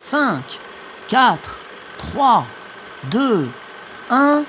5, 4, 3, 2, 1.